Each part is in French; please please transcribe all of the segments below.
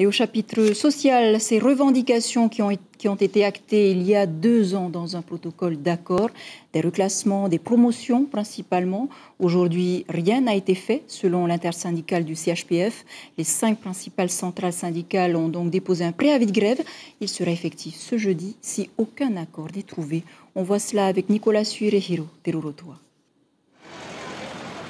Et au chapitre social, ces revendications qui ont, été actées il y a deux ans dans un protocole d'accord, des reclassements, des promotions principalement. Aujourd'hui, rien n'a été fait selon l'intersyndicale du CHPF. Les cinq principales centrales syndicales ont donc déposé un préavis de grève. Il sera effectif ce jeudi si aucun accord n'est trouvé. On voit cela avec Nicolas Suir et Hiro Terurotoa.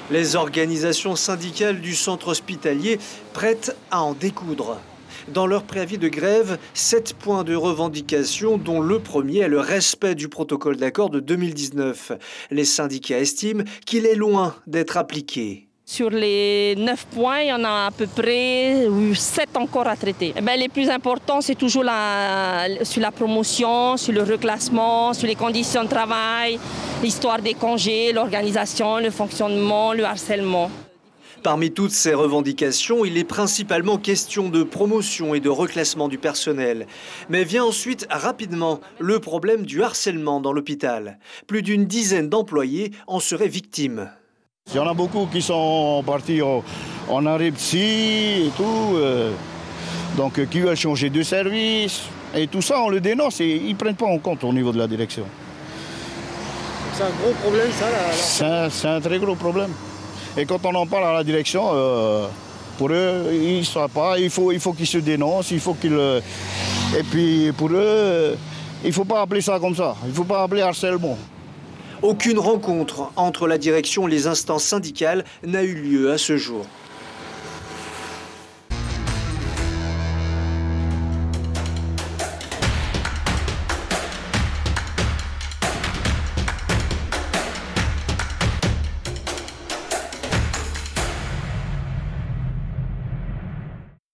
Les organisations syndicales du centre hospitalier prêtes à en découdre. Dans leur préavis de grève, sept points de revendication, dont le premier est le respect du protocole d'accord de 2019. Les syndicats estiment qu'il est loin d'être appliqué. Sur les 9 points, il y en a à peu près 7 encore à traiter. Eh ben, les plus importants, c'est toujours sur la promotion, sur le reclassement, sur les conditions de travail, l'histoire des congés, l'organisation, le fonctionnement, le harcèlement. Parmi toutes ces revendications, il est principalement question de promotion et de reclassement du personnel. Mais vient ensuite rapidement le problème du harcèlement dans l'hôpital. Plus d'une dizaine d'employés en seraient victimes. Il y en a beaucoup qui sont partis en, arrêt psy et tout, euh, donc euh, qui veulent changer de service. Et tout ça, on le dénonce et ils ne prennent pas en compte au niveau de la direction. C'est un gros problème, ça C'est un très gros problème. Et quand on en parle à la direction, euh, pour eux, ils ne savent pas. Il faut, il faut qu'ils se dénoncent, il faut qu'ils. Euh, et puis pour eux, il ne faut pas appeler ça comme ça. Il ne faut pas appeler harcèlement. Aucune rencontre entre la direction et les instances syndicales n'a eu lieu à ce jour.